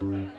Thank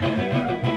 Thank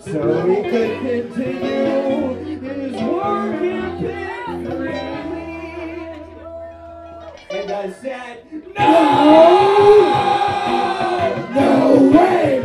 so he could continue his work in. And I said, no! No way!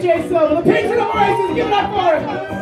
J. Silver. The Pink of the Oranges. Give it up for him.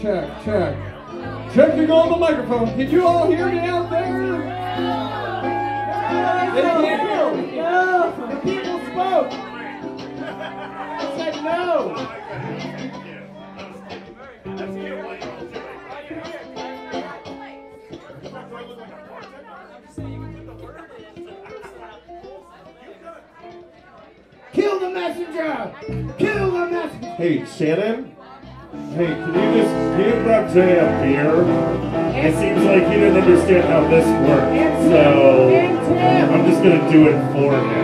check, check. Checking on the microphone. Can you all hear me out there? They can't hear me. No, the people spoke. I said no. Kill the messenger! Kill the messenger! Hey, Shannon? drinking a beer. It seems like he didn't understand how this works, so I'm just gonna do it for him.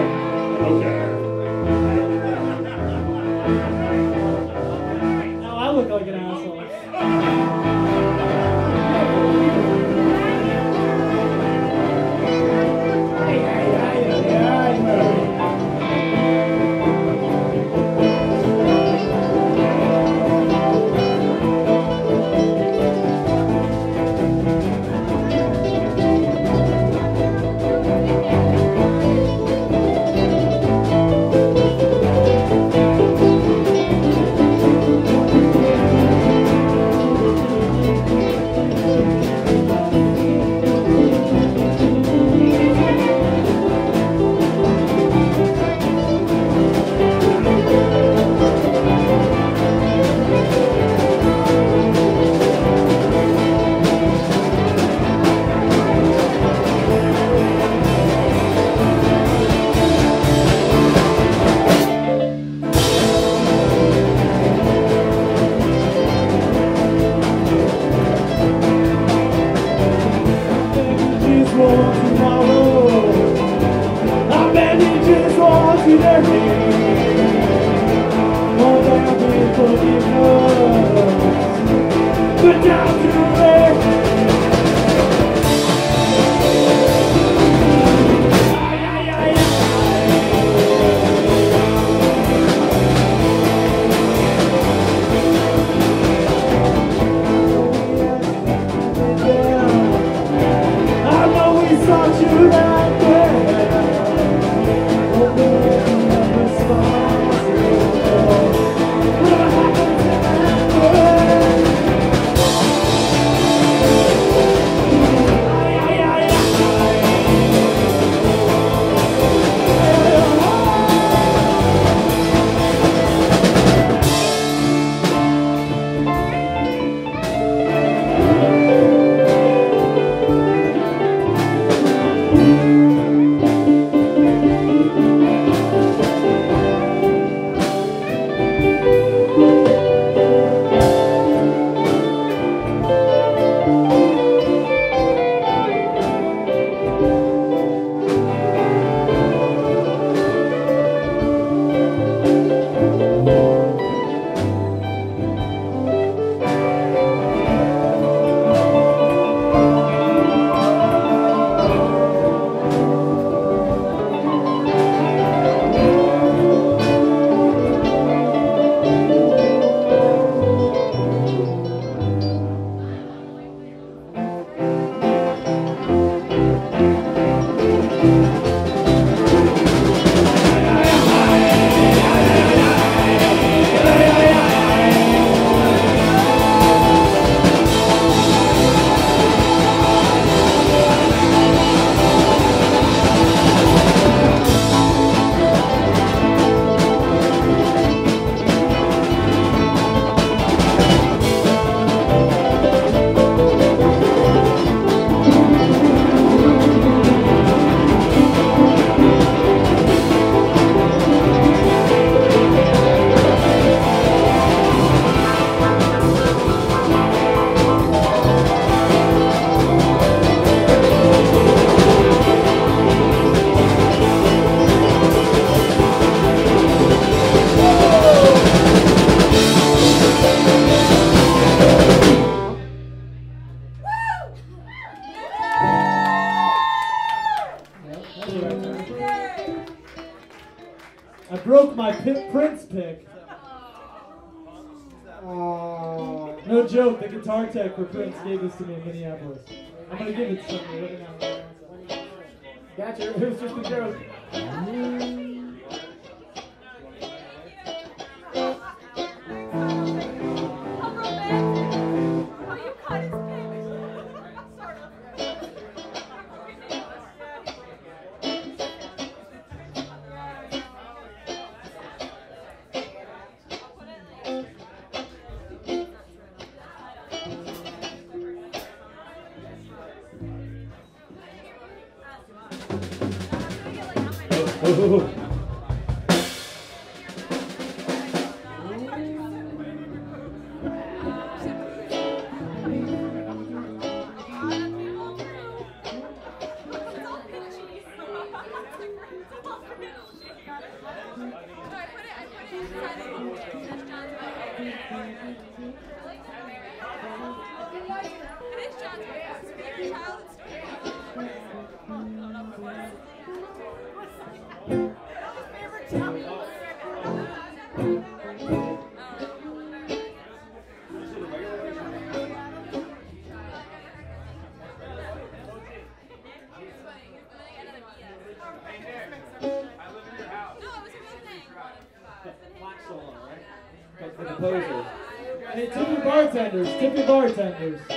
Tip bartenders.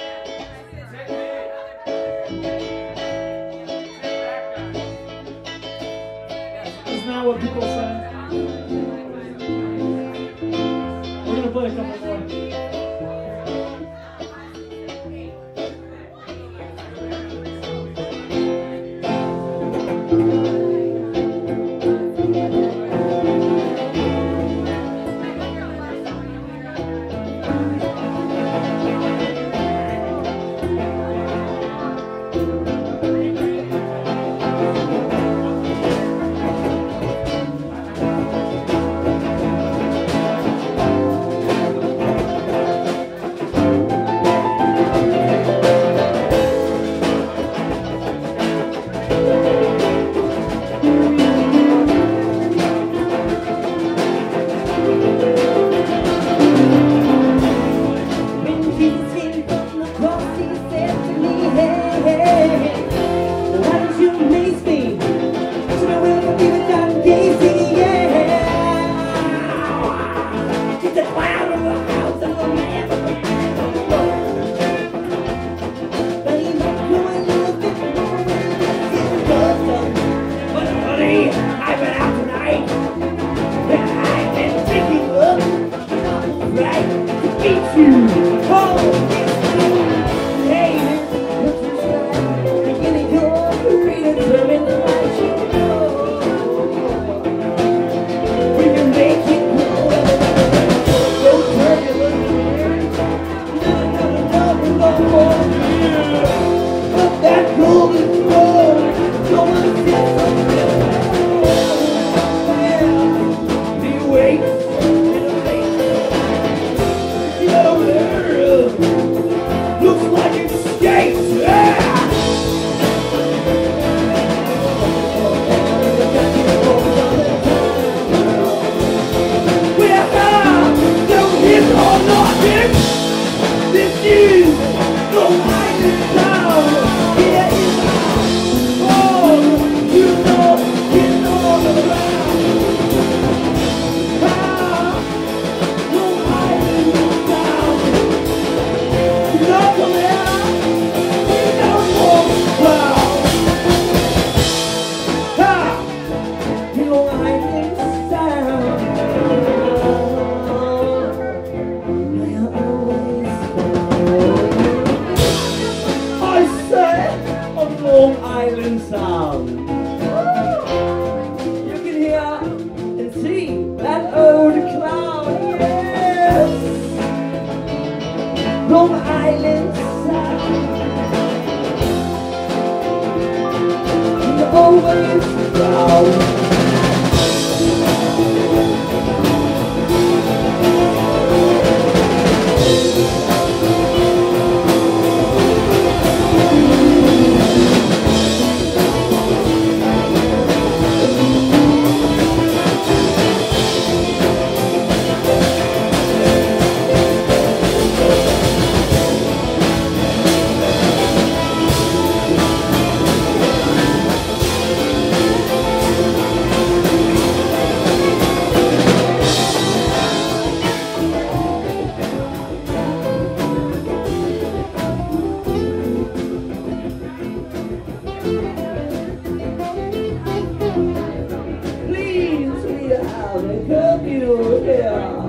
you, there.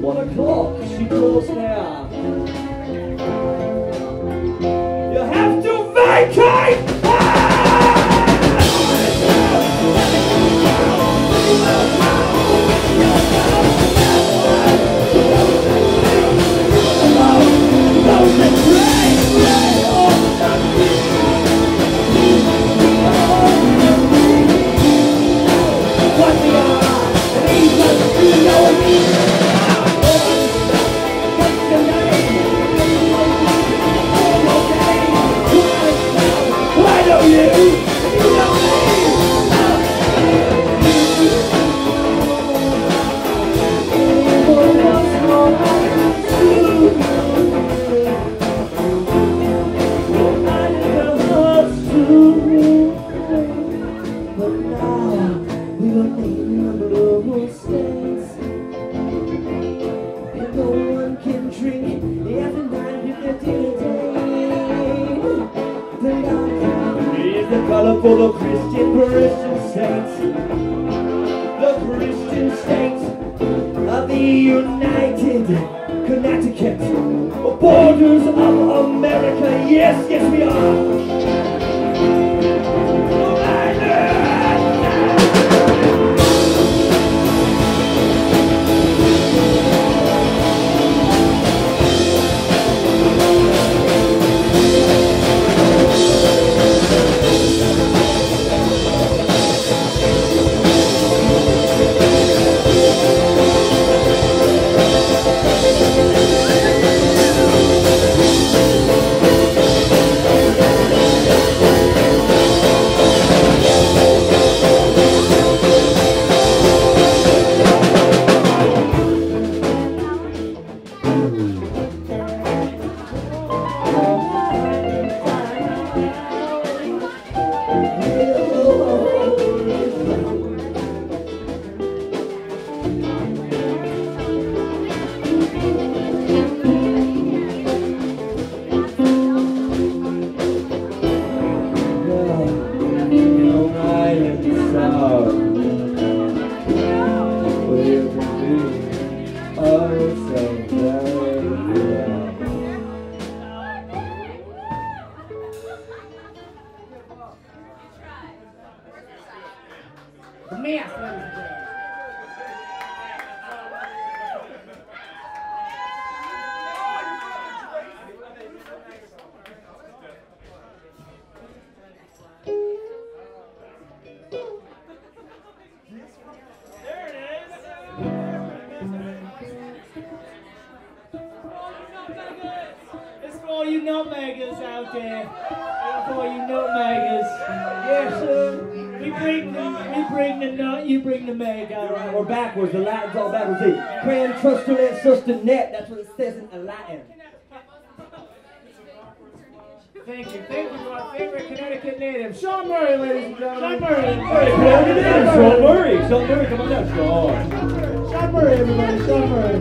One o'clock, she goes there. You have to vacate! respect. That's what it says in Latin. Thank you. Thank you to our favorite Connecticut native, Sean Murray, ladies and gentlemen. Sean Murray. Sean Murray. Sean Murray, come on down, Sean. Sean Murray, everybody. Sean Murray.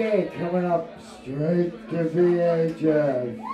Okay, coming up straight to VHS.